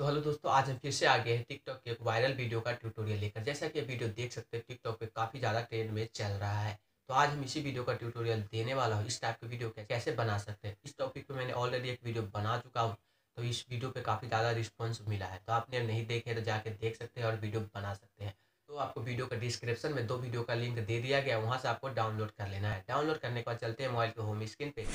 तो हेलो दोस्तों, आज हम फिर से आ गए हैं टिकटॉक के एक वायरल वीडियो का ट्यूटोरियल लेकर। जैसा कि वीडियो देख सकते हैं टिकटॉक पे काफ़ी ज़्यादा ट्रेंड में चल रहा है। तो आज हम इसी वीडियो का ट्यूटोरियल देने वाला हूँ। इस टाइप के वीडियो कैसे बना सकते हैं? इस टॉपिक पे मैंने ऑलरेडी एक वीडियो बना चुका हूँ तो इस वीडियो पे काफ़ी ज़्यादा रिस्पॉन्स मिला है। तो आपने नहीं देखे तो जाके देख सकते हैं और वीडियो बना सकते हैं। तो आपको वीडियो का डिस्क्रिप्शन में दो वीडियो का लिंक दे दिया गया वहाँ से आपको डाउनलोड कर लेना है। डाउनलोड करने के बाद चलते हैं मोबाइल के होम स्क्रीन पे।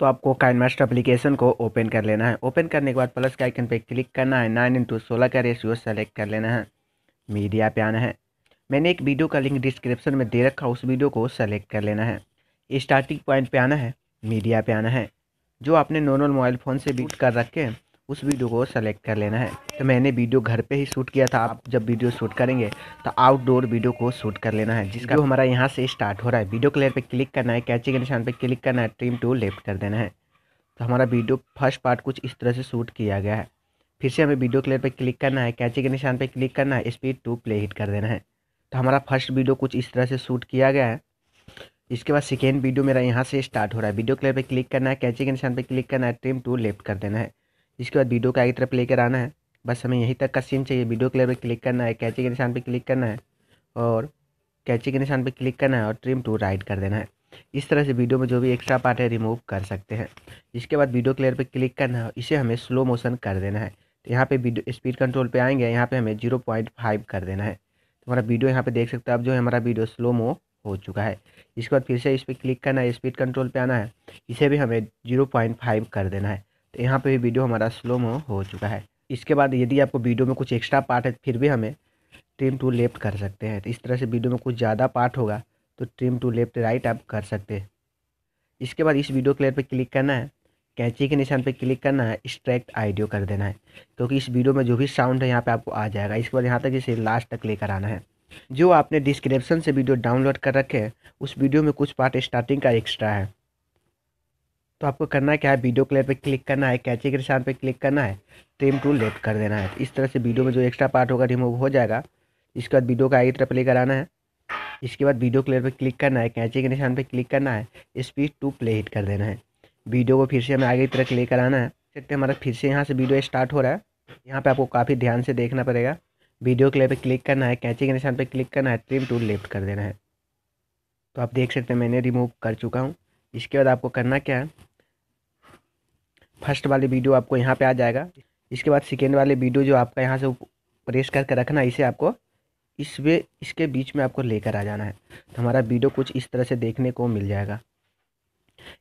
तो आपको काइन मास्टर एप्लीकेशन को ओपन कर लेना है। ओपन करने के बाद प्लस के आइकन पे क्लिक करना है। नाइन इंटू सोलह का रेशियो सेलेक्ट कर लेना है। मीडिया पे आना है। मैंने एक वीडियो का लिंक डिस्क्रिप्शन में दे रखा उस वीडियो को सेलेक्ट कर लेना है। स्टार्टिंग पॉइंट पे आना है। मीडिया पे आना है। जो आपने नॉर्मल मोबाइल फ़ोन से बीट कर रखे हैं उस वीडियो को सेलेक्ट कर लेना है। तो मैंने वीडियो घर पे ही शूट किया था। आप जब वीडियो शूट करेंगे तो आउटडोर वीडियो को शूट कर लेना है। जिसका हमारा यहाँ से स्टार्ट हो रहा है। वीडियो क्लियर पे क्लिक करना है कैची के निशान पे क्लिक करना है ट्रिम टू लेफ़्ट कर देना है। तो हमारा वीडियो फ़र्स्ट पार्ट कुछ इस तरह से शूट किया गया है। फिर से हमें वीडियो क्लियर पर क्लिक करना है कैची के निशान पर क्लिक करना है स्पीड टू प्ले हिट कर देना है। तो हमारा फ़र्स्ट वीडियो कुछ इस तरह से शूट किया गया है। इसके बाद सेकेंड वीडियो मेरा यहाँ से स्टार्ट हो रहा है। वीडियो क्लियर पर क्लिक करना है कैची के निशान पर क्लिक करना है ट्रिम टू लेफ़्ट कर देना है। इसके बाद वीडियो को आगे तरफ़ लेकर आना है। बस हमें यहीं तक का सीन चाहिए। वीडियो क्लियर पर क्लिक करना है कैची के निशान पर क्लिक करना है और कैची के निशान पर क्लिक करना है और ट्रिम टू राइट कर देना है। इस तरह से वीडियो में जो भी एक्स्ट्रा पार्ट है रिमूव कर सकते हैं। इसके बाद वीडियो क्लियर पर क्लिक करना है, इसे हमें स्लो मोशन कर देना है। तो यहाँ पे वीडियो स्पीड कंट्रोल पे आएँगे, यहाँ पे हमें ज़ीरो पॉइंट फाइव कर देना है। तो हमारा वीडियो यहाँ पे देख सकते हैं अब जो है, हमारा वीडियो स्लो मो हो चुका है। इसके बाद फिर से इस पर क्लिक करना है स्पीड कंट्रोल पे आना है। इसे भी हमें ज़ीरो पॉइंट फाइव कर देना है। यहाँ पे वीडियो हमारा स्लो मो हो चुका है। इसके बाद यदि आपको वीडियो में कुछ एक्स्ट्रा पार्ट है, फिर भी हमें ट्रिम टू लेफ़्ट कर सकते हैं। तो इस तरह से वीडियो में कुछ ज़्यादा पार्ट होगा तो ट्रिम टू लेफ़्ट राइट आप कर सकते हैं। इसके बाद इस वीडियो क्लियर पर क्लिक करना है। कैंची के निशान पर क्लिक करना है स्ट्रैक्ट आइडियो कर देना है। क्योंकि इस वीडियो में जो भी साउंड है, यहाँ पर आपको आ जाएगा। इसके बाद यहाँ तक इसे लास्ट तक लेकर आना है। जो आपने डिस्क्रिप्शन से वीडियो डाउनलोड कर रखे हैं, उस वीडियो में कुछ पार्ट स्टार्टिंग का एक्स्ट्रा है। तो आपको करना क्या है? वीडियो क्लियर पे क्लिक करना है कैचे के निशान पे क्लिक करना है ट्रिम टू लेफ़्ट कर देना है। इस तरह से वीडियो में जो एक्स्ट्रा पार्ट होगा रिमूव हो जाएगा। इसके बाद वीडियो का आगे तरफ़ प्ले कराना है। इसके बाद वीडियो क्लियर पे क्लिक करना है कैचे के निशान पे क्लिक करना है स्पीड टू प्ले हिट कर देना है। वीडियो को फिर से हमें आगे तरफ़ लेकर कराना है। सकते हमारा फिर से यहाँ से वीडियो स्टार्ट हो रहा है। यहाँ पर आपको काफ़ी ध्यान से देखना पड़ेगा। वीडियो क्लियर पर क्लिक करना है कैचे के निशान पर क्लिक करना है ट्रिम टू लेफ़्ट कर देना है। तो आप देख सकते हैं, मैंने रिमूव कर चुका हूँ। इसके बाद आपको करना क्या है? फ़र्स्ट वाली वीडियो आपको यहाँ पे आ जाएगा। इसके बाद सेकेंड वाले वीडियो जो आपका यहाँ से प्रेस करके रखना इसे आपको इस वे, इसके बीच में आपको लेकर आ जाना है। तो हमारा वीडियो कुछ इस तरह से देखने को मिल जाएगा।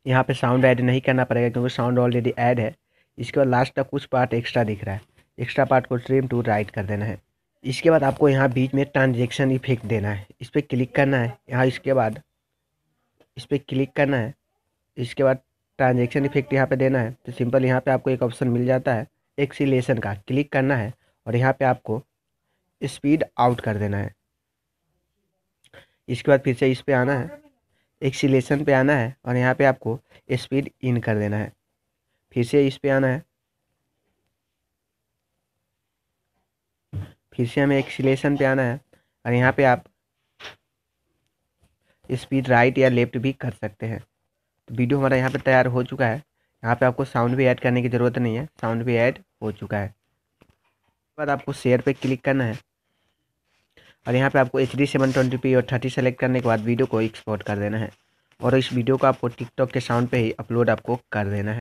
यहाँ पे साउंड ऐड नहीं करना पड़ेगा क्योंकि साउंड ऑलरेडी ऐड है। इसके बाद लास्ट तक कुछ पार्ट एक्स्ट्रा दिख रहा है। एक्स्ट्रा पार्ट को ट्रिम टू राइट कर देना है। इसके बाद आपको यहाँ बीच में ट्रांजेक्शन इफ़ेक्ट देना है। इस पर क्लिक करना है। यहाँ इसके बाद, इस पर क्लिक करना है। इसके बाद ट्रांजेक्शन इफ़ेक्ट यहाँ पे देना है। तो सिंपल यहाँ पे आपको एक ऑप्शन मिल जाता है, एक्सीलेशन का। क्लिक करना है और यहाँ पे आपको स्पीड आउट कर देना है। इसके बाद फिर से इस पर आना है, एक्सीलेशन पे आना है और यहाँ पे आपको स्पीड इन कर देना है। फिर से इस पर आना है। फिर से हमें एक्सीलेशन पे आना है और यहाँ पे आप स्पीड राइट या लेफ़्ट भी कर सकते हैं। तो वीडियो हमारा यहाँ पर तैयार हो चुका है। यहाँ पर आपको साउंड भी ऐड करने की ज़रूरत नहीं है। साउंड भी ऐड हो चुका है। बाद आपको शेयर पर क्लिक करना है। और यहाँ पे आपको H D seven twenty P और थर्टी सेलेक्ट करने के बाद वीडियो को एक्सपोर्ट कर देना है। और इस वीडियो को आपको टिकटॉक के साउंड पे ही अपलोड आपको कर देना है।